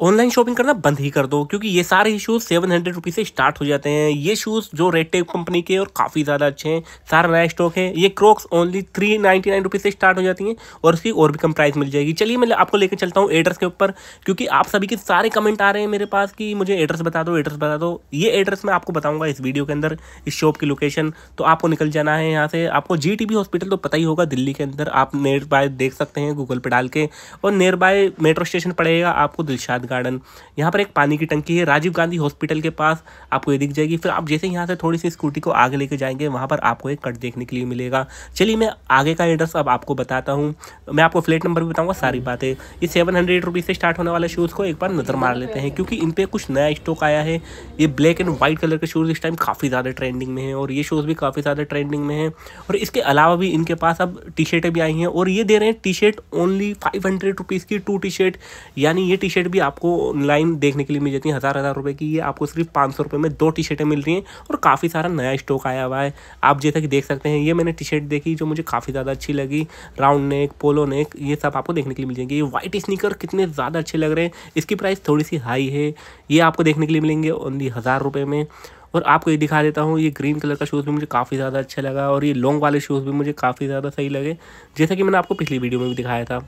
Online shopping करना बंद ही कर दो, क्योंकि ये सारे ही शूज़ सेवन हंड्रेड रुपीज़ से स्टार्ट हो जाते हैं। ये शूज़ जो रेड टेप कंपनी के और काफ़ी ज़्यादा अच्छे हैं, सारा नया स्टॉक है। ये Crocs only three ninety nine rupees से स्टार्ट हो जाती हैं और उसकी और भी कम प्राइस मिल जाएगी। चलिए मैं आपको लेकर चलता हूँ एड्रेस के ऊपर, क्योंकि आप सभी के सारे कमेंट आ रहे हैं मेरे पास कि मुझे एड्रेस बता दो एड्रेस बता दो। ये एड्रेस मैं आपको बताऊँगा इस वीडियो के अंदर, इस शॉप की लोकेशन तो आपको निकल जाना है यहाँ से। आपको जीटीबी हॉस्पिटल तो पता ही होगा, दिल्ली के अंदर। आप नियर बाय देख सकते हैं गूगल पर डाल के। और नियर बाय मेट्रो स्टेशन पड़ेगा आपको दिलशाद गार्डन। यहाँ पर एक पानी की टंकी है राजीव गांधी हॉस्पिटल के पास। आपको ये दिख जाएगी। फिर आप जैसे यहाँ से थोड़ी सी स्कूटी को आगे लेके जाएँगे वहाँ पर आपको एक कट देखने के लिए मिलेगा। चलिए मैं आगे का एड्रेस अब आपको बताता हूँ। मैं आपको फ्लैट नंबर भी बताऊँगा सारी बातें। ये सेवन हंड्रेड रुपीज़ से स्टार्ट होने वाले शूज़ को एक बार नज़र मार लेते हैं क्योंकि इन पर कुछ नया स्टॉक आया है। ये ब्लैक एंड वाइट कलर के शूज़ इस टाइम काफ़ी ज़्यादा ट्रेंडिंग में है और ये शूज़ भी काफ़ी ज़्यादा ट्रेंडिंग में है। और इसके अलावा भी इनके पास अब टी शर्टें भी आई हैं और ये दे रहे हैं T shirt only five hundred rupees की टू टी शर्ट यानी ये टी शर्ट भी आपको ऑनलाइन देखने के लिए मिल जाती है हज़ार हज़ार रुपये की। ये आपको सिर्फ़ पाँच सौ रुपये में दो टी शर्टें मिल रही हैं और काफ़ी सारा नया स्टॉक आया हुआ है। आप जैसा कि देख सकते हैं, ये मैंने टी शर्ट देखी जो मुझे काफ़ी ज़्यादा अच्छी लगी। राउंड नेक पोलो नेक ये सब आपको देखने के लिए मिल जाएँगे। ये वाइट स्नीकर कितने ज़्यादा अच्छे लग रहे हैं। इसकी प्राइस थोड़ी सी हाई है। ये आपको देखने के लिए मिलेंगे ओनली हज़ार रुपये में। और आपको ये दिखा देता हूँ, ये ग्रीन कलर का शूज़ भी मुझे काफ़ी ज़्यादा अच्छा लगा और ये लॉन्ग वाले शूज़ भी मुझे काफ़ी ज़्यादा सही लगे। जैसा कि मैंने आपको पिछली वीडियो में भी दिखाया था।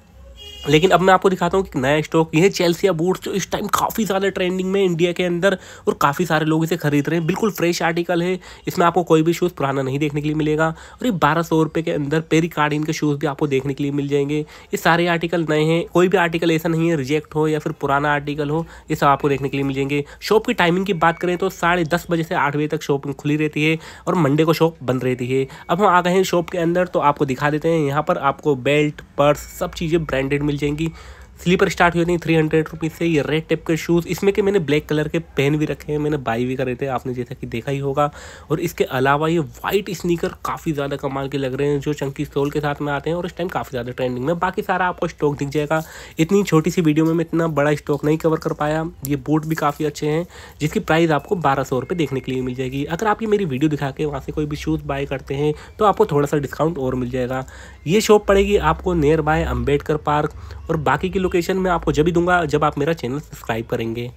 लेकिन अब मैं आपको दिखाता हूँ कि नया स्टॉक ये चेल्सिया बूट्स जो इस टाइम काफ़ी ज़्यादा ट्रेंडिंग में इंडिया के अंदर और काफ़ी सारे लोग इसे खरीद रहे हैं। बिल्कुल फ्रेश आर्टिकल है। इसमें आपको कोई भी शूज़ पुराना नहीं देखने के लिए मिलेगा। और ये बारह सौ रुपये के अंदर पेरी कार्डिन के शूज़ भी आपको देखने के लिए मिल जाएँगे। ये सारे आर्टिकल नए हैं। कोई भी आर्टिकल ऐसा नहीं है रिजेक्ट हो या फिर पुराना आर्टिकल हो, ये सब आपको देखने के लिए मिल जाएँगे। शॉप की टाइमिंग की बात करें तो साढ़े दस बजे से आठ बजे तक शॉप खुली रहती है और मंडे को शॉप बंद रहती है। अब हम आ गए हैं शॉप के अंदर तो आपको दिखा देते हैं। यहाँ पर आपको बेल्ट पर्स सब चीज़ें ब्रांडेड मिल जाएँगी। स्लीपर स्टार्ट हुई थी थ्री हंड्रेड रुपीज़ से, ये रेड टेप के शूज़ इसमें के मैंने ब्लैक कलर के पेन भी रखे हैं, मैंने बाई भी करे थे, आपने जैसा कि देखा ही होगा। और इसके अलावा ये वाइट स्नीकर काफ़ी ज़्यादा कमाल के लग रहे हैं, जो चंकी सोल के साथ में आते हैं, और इस टाइम काफ़ी ज़्यादा ट्रेंडिंग में। बाकी सारा आपको स्टॉक दिख जाएगा। इतनी छोटी सी वीडियो में मैं इतना बड़ा स्टॉक नहीं कवर कर पाया। ये बूट भी काफ़ी अच्छे हैं, जिसकी प्राइस आपको बारह सौ रुपये देखने के लिए मिल जाएगी। अगर आप ये मेरी वीडियो दिखा के वहाँ से कोई भी शूज़ बाय करते हैं तो आपको थोड़ा सा डिस्काउंट और मिल जाएगा। ये शॉप पड़ेगी आपको नियर बाय अंबेडकर पार्क और बाकी की लोकेशन मैं आपको जब भी दूँगा जब आप मेरा चैनल सब्सक्राइब करेंगे।